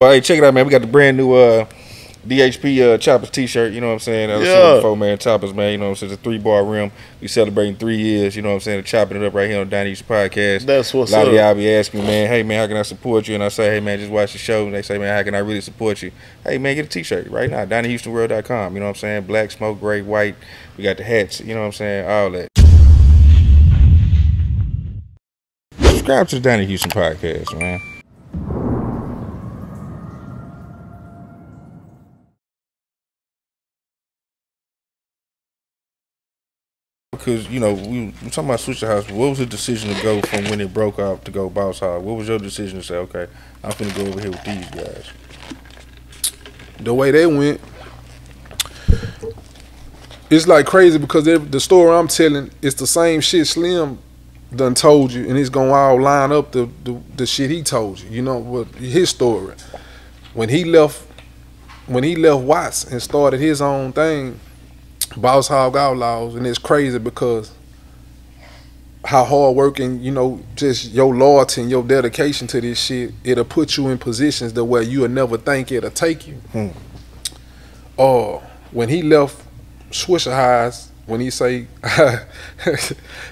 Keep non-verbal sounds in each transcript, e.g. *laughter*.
Hey, check it out, man. We got the brand new uh, DHP uh, Choppers T-shirt. You know what I'm saying? That's Yeah. Four man Choppers, man. You know what I'm saying? It's a three bar rim. We celebrating three years. You know what I'm saying? Chopping it up right here on Donnie Houston Podcast. That's what's a lot up. of y'all be asking man, hey man, how can I support you? And I say, hey man, just watch the show. And they say, man, how can I really support you? Hey man, get a T-shirt right now. DonnieHoustonWorld.com. You know what I'm saying? Black, smoke, gray, white. We got the hats. You know what I'm saying? All that. Subscribe to the Donnie Houston Podcast, man. Because you know we we talking about Swisha House. What was the decision to go from when it broke off to go Boss Hogg? What was your decision to say, okay, I'm finna go over here with these guys? the way they went, it's like crazy because the story I'm telling it's the same shit Slim done told you, and it's gonna all line up the the, the shit he told you. You know what his story when he left when he left Watts and started his own thing, Boss Hogg Outlawz, and it's crazy because how hard working, you know, just your loyalty and your dedication to this shit, it'll put you in positions that where you'll never think it'll take you. Hmm. Uh, when he left Swisha House, when he say, *laughs*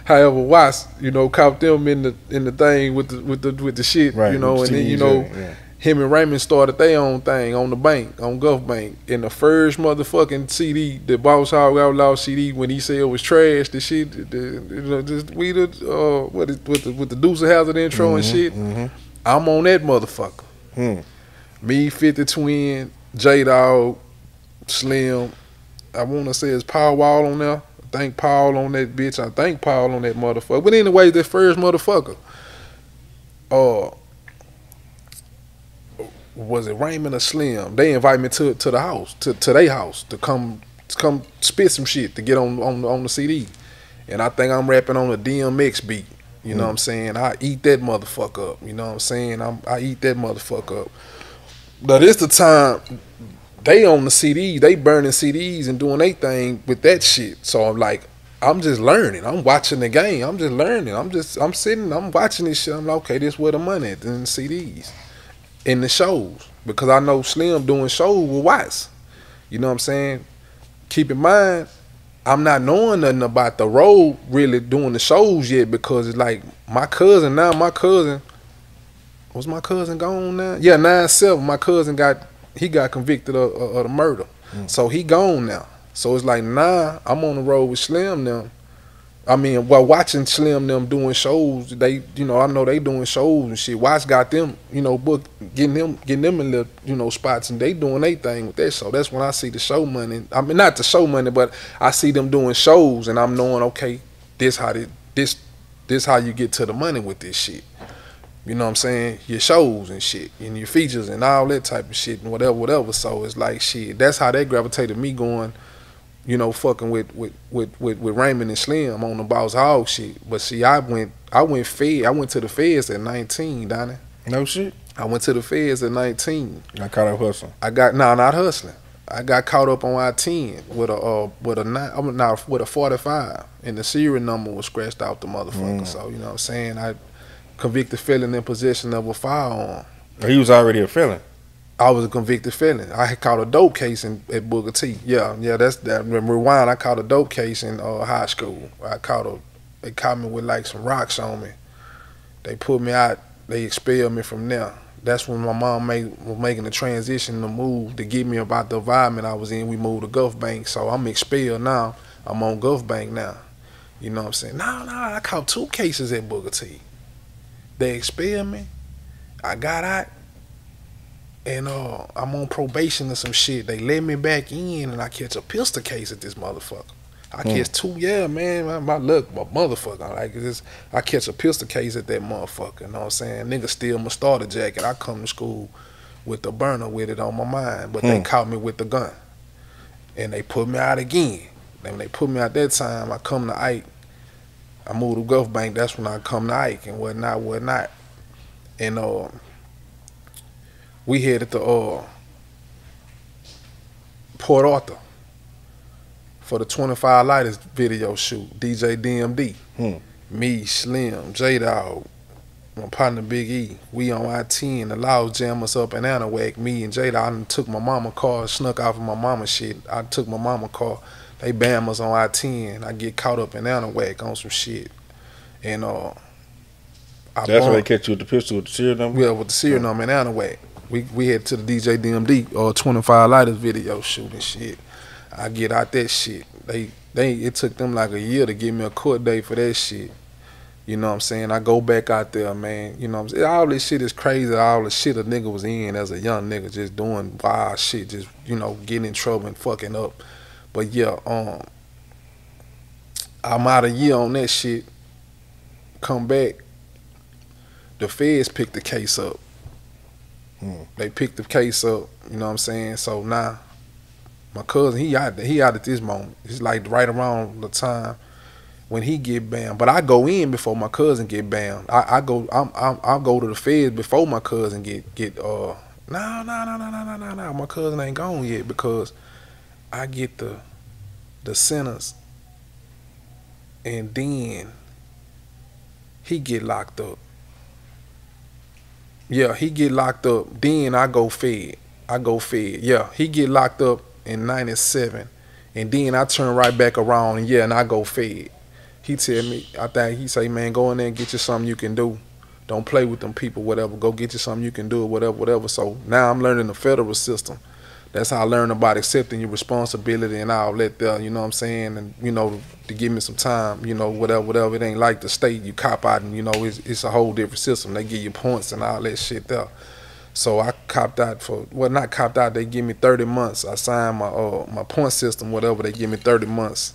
however, Watts, you know, caught them in the in the thing with the with the with the shit, Right, you know, and then you know, yeah. Him and Raymond started their own thing on the bank, on Gulf Bank. In the first motherfucking CD, the Boss Hogg Outlaw CD, when he said it was trash, the shit, the, you know, just we the uh, what is, with the with the Dukes of Hazzard intro and shit. mhm. I'm on that motherfucker. Hmm. Me, 50 Twin, J Dawg, Slim. I want to say it's Paul Wall on there. I think Paul on that bitch. I think Paul on that motherfucker. But anyway, that first motherfucker. Uh, was it Raymond or Slim? They invite me to to the house, to to their house, to come to come spit some shit to get on on on the CD. And I think I'm rapping on a DMX beat. You know mm. what I'm saying? I eat that motherfucker up. You know what I'm saying? I'm, I eat that motherfucker up. But it's the time they on the CDs, they burning CDs and doing their thing with that shit. So I'm like, I'm just learning. I'm watching the game. I'm just learning. I'm just I'm sitting, I'm watching this shit. I'm like, okay, this where the money is in the CDs. In the shows. Because I know Slim doing shows with Watts. You know what I'm saying? Keep in mind, I'm not knowing nothing about the road really doing the shows yet because it's like my cousin now, my cousin was my cousin gone now? Yeah, nine seven. My cousin got he got convicted of, of, of the murder, mm. so he gone now. So it's like nah, I'm on the road with Slim now. I mean, while watching Slim them doing shows, they you know I know they doing shows and shit. Watch got them you know book getting them getting them in the you know spots and they doing their thing with that. So that's when I see the show money. I mean not the show money, but I see them doing shows and I'm knowing okay, this how this this how you get to the money with this shit. You know what I'm saying? Your shows and shit, and your features and all that type of shit and whatever, whatever. So it's like shit. That's how they gravitated me going, you know, fucking with with with with, with Raymond and Slim on the Boss Hogg shit. But see, I went I went fed. I went to the feds at 19, Donnie. No shit. I went to the feds at 19. I caught up hustling. I got no, not hustling. I got caught up on I ten with a uh, with a nine, nah, with a forty five, and the serial number was scratched out the motherfucker. Mm. So you know what I'm saying? I convicted felon in possession of a firearm. He was already a felon. I was a convicted felon. I had caught a dope case in at Booker T. Yeah, yeah, that's that. Rewind. I caught a dope case in uh, high school. I caught a. They caught me with like some rocks on me. They put me out. They expelled me from there. That's when my mom made was making the transition to move to get me about the environment I was in. We moved to Gulf Bank, so I'm expelled now. I'm on Gulf Bank now. You know what I'm saying? No, no, I caught two cases at Booker T. They expelled me. I got out and uh, I'm on probation or some shit. They let me back in, and I catch a pistol case at this motherfucker. I Hmm. catch two, yeah, man. My, my luck, my motherfucker. Like this, I catch a pistol case at that motherfucker. You know what I'm saying? Nigga steal my starter jacket. I come to school with the burner with it on my mind, but they Hmm. caught me with the gun, and they put me out again. Then when they put me out that time, I come to Ike. I moved to Gulf Bank. That's when I come to Ike and whatnot, whatnot. And uh, we headed to uh, Port Arthur for the 25 Lighters video shoot. DJ DMD, Hmm. me, Slim, J Dawg, my partner Big E. We on I ten. The laws jam us up in Anahuac. Me and Jada, I done took my mama car, snuck off of my mama shit. I took my mama car. They bam us on I ten. I get caught up in Anahuac on some shit. And uh I That's why they catch you with the pistol with the serial number. yeah, with the serial number in Anahuac. We we head to the DJ DMD or 25 lighters video shooting shit. I get out that shit. They they it took them like a year to give me a court date for that shit. You know what I'm saying? I go back out there, man. You know what I'm saying? All this shit is crazy. All the shit a nigga was in as a young nigga, just doing wild shit, just you know, getting in trouble and fucking up. But yeah, um, I'm out a year on that shit. Come back. The feds picked the case up. Hmm. They picked the case up. You know what I'm saying? So now, my cousin he out he out at this moment. It's like right around the time when he get banned. But I go in before my cousin get banned. I, I go I'm, I'm I go to the feds before my cousin get get uh no no no no no no no my cousin ain't gone yet because I get the the sentence and then he get locked up. Yeah, he get locked up. Then I go fed. I go fed. Yeah, he get locked up in '97, and then I turn right back around yeah, and I go fed. He tell me, I think he say, man, go in there and get you something you can do. Don't play with them people, whatever. Go get you something you can do, whatever, whatever. So now I'm learning the federal system. That's how I learned about accepting your responsibility and all that there, you know what I'm saying? And, you know, to give me some time, you know, whatever, whatever. It ain't like the state you cop out and, you know, it's, it's a whole different system. They give you points and all that shit there. So I copped out for, well, not copped out, they give me 30 months. I signed my uh, my point system, whatever, they give me 30 months.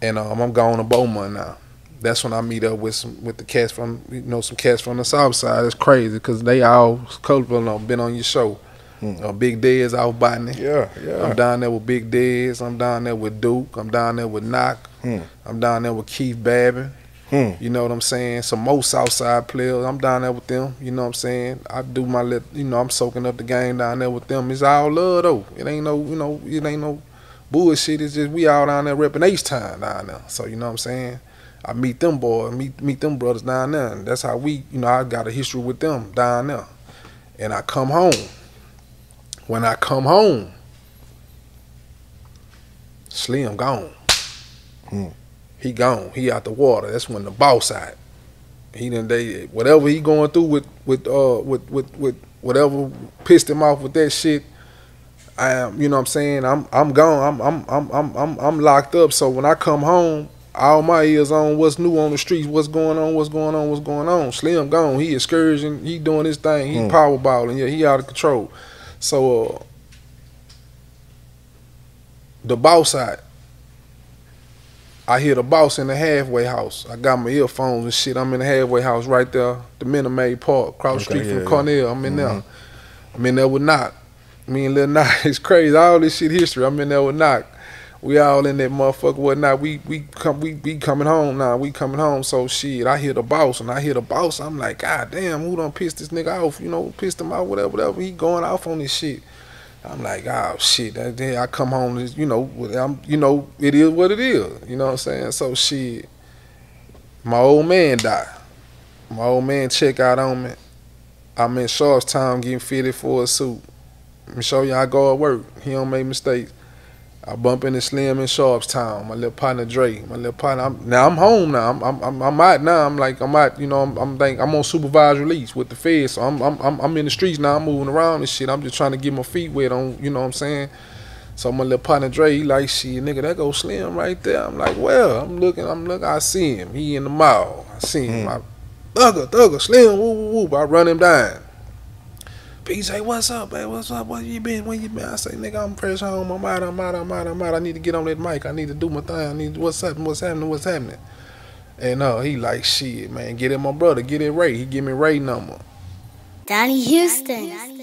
And um, I'm going to Beaumont now. That's when I meet up with some with the cats from you know some cats from the south side. It's crazy because they all know been on your show. Hmm. Uh, Big Dez out Botany. Yeah, yeah. I'm down there with Big Dez. I'm down there with Duke. I'm down there with Knock. Hmm. I'm down there with Keith Babin. Hmm. You know what I'm saying? Some more Southside players. I'm down there with them. You know what I'm saying? I do my lit. You know I'm soaking up the game down there with them. It's all love though. It ain't no. You know. It ain't no bullshit. It's just we all down there repping H time down there. So you know what I'm saying? I meet them boys, meet meet them brothers down there, and that's how we. You know I got a history with them down there, and I come home. When I come home, Slim gone. Hmm. He gone. He out the water. That's when the boss out. He done they whatever he going through with with uh with with with whatever pissed him off with that shit. I am, you know what I'm saying? I'm I'm gone. I'm I'm I'm I'm I'm I'm locked up. So when I come home, all my ears on what's new on the streets, what's going on, what's going on, what's going on. Slim gone. He excursion. He doing his thing. He Hmm. powerballing. Yeah, he out of control. So uh, the boss out. I hear the boss in the halfway house. I got my earphones and shit. I'm in the halfway house right there, the Minute Park, across Okay, street yeah, from yeah. Cornell. I'm in there. Mhm. I'm in there with Knock. Me and Lil Knock. *laughs* It's crazy. All this shit history. I'm in there with Knock. We all in that motherfucker whatnot. We we come we coming home now. We coming home. So shit, I hear the boss and I hear the boss. I'm like, God damn, who done pissed this nigga off? You know, pissed him out, whatever, whatever. He going off on this shit. I'm like, oh shit. That day I come home, you know, I'm, you know, it is what it is. You know what I'm saying? So shit, my old man died. My old man check out on me. I'm in Sharpstown getting fitted for a suit. Let me show how I go at work. He don't make mistakes. I bump into Slim in Sharpstown. My little partner Dre. My little partner. I'm, now I'm home now. I'm, I'm I'm I'm out now. I'm like I'm out. You know I'm I'm think, I'm on supervised release with the feds. So I'm I'm I'm I'm in the streets now. I'm moving around and shit. I'm just trying to get my feet wet on. You know what I'm saying? So my little partner Dre, he like shit, nigga. That go Slim right there. I'm like, well, I'm looking. I'm looking. I see him. He in the mall. I see him. Mm. I, thugger, thugger, Slim. Woo woo woo. I run him down. Say, "What's up, man? What's up? Where you been? Where you been?" I say, "Nigga, I'm fresh home. I'm out. I'm out. I'm out. I'm out. I need to get on that mic. I need to do my thing. I need what's happening? What's happening? What's happening?" And uh, he like, "Shit, man, get it, my brother. Get it Ray. He give me Ray number. Donnie Houston.